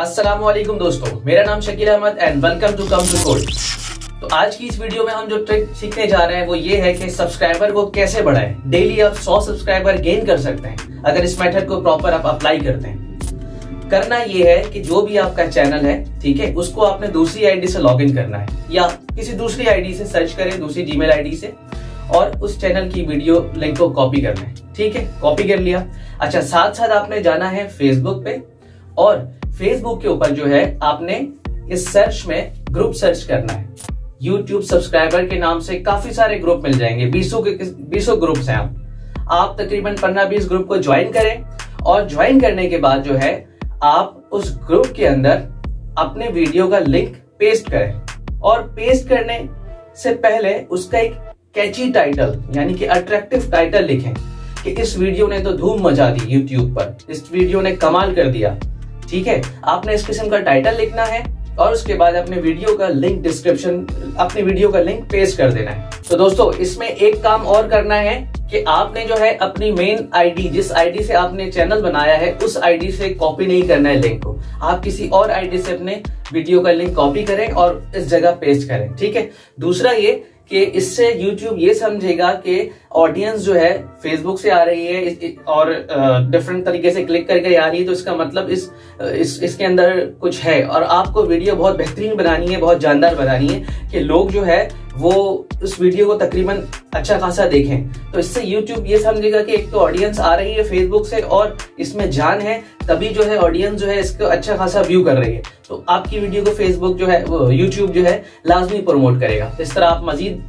अस्सलाम वालेकुम दोस्तों, मेरा नाम Shakeel Ahmed and welcome to come to code तो आज की इस वीडियो में हम जो ट्रिक सीखने जा रहे हैं, वो ये है कि सब्सक्राइबर को कैसे बढ़ाएँ? डेली आप 100 सब्सक्राइबर गेन कर सकते हैं, अगर इस मेथड को प्रॉपर आप अप्लाई करते हैं। करना ये है कि जो भी आपका चैनल है, ठीक है, उसको आपने दूसरी आईडी से लॉग इन करना है, या किसी दूसरी आईडी से सर्च करें, दूसरी जीमेल आईडी से, और उस चैनल की वीडियो लिंक को कॉपी करना है, ठीक है? कॉपी कर लिया। अच्छा साथ साथ आपने जाना है फेसबुक पे, और फेसबुक के ऊपर जो है, आपने इस सर्च में ग्रुप सर्च करना है। यूट्यूब सब्सक्राइबर के नाम से काफ़ी सारे ग्रुप मिल जाएँगे। बीसों के बीसों ग्रुप्स हैं आप। आप तकरीबन पंद्रह बीस ग्रुप को ज्वाइन करें और ज्वाइन करने के बाद जो है, आप उस ग्रुप के अंदर अपने वीडियो का लिंक पेस्ट करें। और पेस्ट करने से पहले उसका एक कैची टाइटल यानी कि अट्रैक्टिव टाइटल लिखें कि इस वीडियो ने तो धूम मचा दी यूट्यूब पर। इस वीडियो ने कमाल कर दिया। ठीक है? आपने इस किस्म का टाइटल लिखना है और उसके बाद अपने वीडियो का लिंक डिस्क्रिप्शन अपने वीडियो का लिंक पेस्ट कर देना है। तो दोस्तों, इसमें एक काम और करना है कि आपने जो है अपनी मेन आईडी जिस आईडी से आपने चैनल बनाया है, उस आईडी से कॉपी नहीं करना है लिंक को। आप किसी और आईडी से अपने वीडियो का लिंक कॉपी करें और इस जगह पेस्ट करें, ठीक है? दूसरा ये कि इससे YouTube ये समझेगा कि ऑडियंस जो है फेसबुक से आ रही है और डिफरेंट तरीके से क्लिक करके आ रही है तो इसका मतलब इस इस, इसके अंदर कुछ है। और आपको वीडियो बहुत बेहतरीन बनानी है, बहुत जानदार बनानी है कि लोग जो है वो उस वीडियो को तकरीबन अच्छा खासा देखें। तो इससे YouTube, ये समझेगा कि एक तो ऑडियंस आ रही है फेसबुक से और इसमें जान है, तभी जो है ऑडियंस जो है इसको अच्छा खासा व्यू कर रही है। तो आपकी वीडियो को फेसबुक जो है यूट्यूब जो है, लाजमी प्रमोट करेगा। इस तरह आप मजीद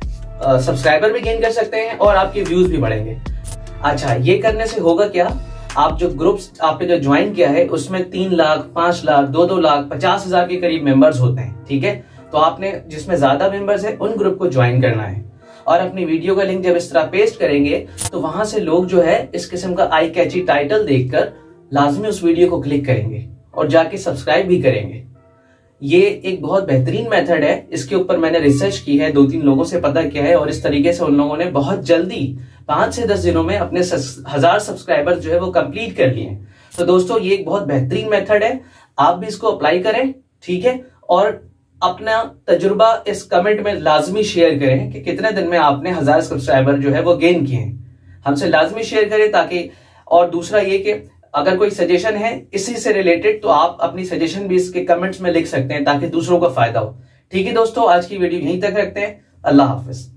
सब्सक्राइबर भी गेन कर सकते हैं और आपके व्यूज़ भी बढ़ेंगे। अच्छा ये करने से होगा क्या? आप जो ग्रुप्स आपने जो ज्वाइन किया है, उसमें तीन लाख, पाँच लाख, दो दो लाख, पचास हज़ार के करीब मेंबर्स होते हैं, ठीक है? तो आपने जिसमें ज़्यादा मेंबर्स है, उन ग्रुप को ज्वाइन करना है। और अपनी वीडियो का लिंक जब इस तरह पेस्ट करेंगे तो वहाँ से लोग जो है, इस किस्म का आई कैची टाइटल देखकर लाजमी उस वीडियो को क्लिक करेंगे और जाके सब्सक्राइब भी करेंगे। ये एक बहुत बेहतरीन मेथड है। इसके ऊपर मैंने रिसर्च की है दो तीन लोगों से पता किया है और इस तरीके से उन लोगों ने बहुत जल्दी पाँच से दस दिनों में अपने हज़ार सब्सक्राइबर जो है वो कंप्लीट कर लिए तो दोस्तों, ये एक बहुत बेहतरीन मेथड है। आप भी इसको अप्लाई करें, ठीक है? और अपना तजुर्बा इस कमेंट में लाजमी शेयर करें कि कितने दिन में आपने हज़ार सब्सक्राइबर जो है वो गेन किए हैं। हमसे लाजमी शेयर करें ताकि और दूसरा ये कि अगर कोई सजेशन है इसी से रिलेटेड तो आप अपनी सजेशन भी इसके कमेंट्स में लिख सकते हैं ताकि दूसरों का फ़ायदा हो। ठीक है दोस्तों, आज की वीडियो यहीं तक रखते हैं। अल्लाह हाफिज।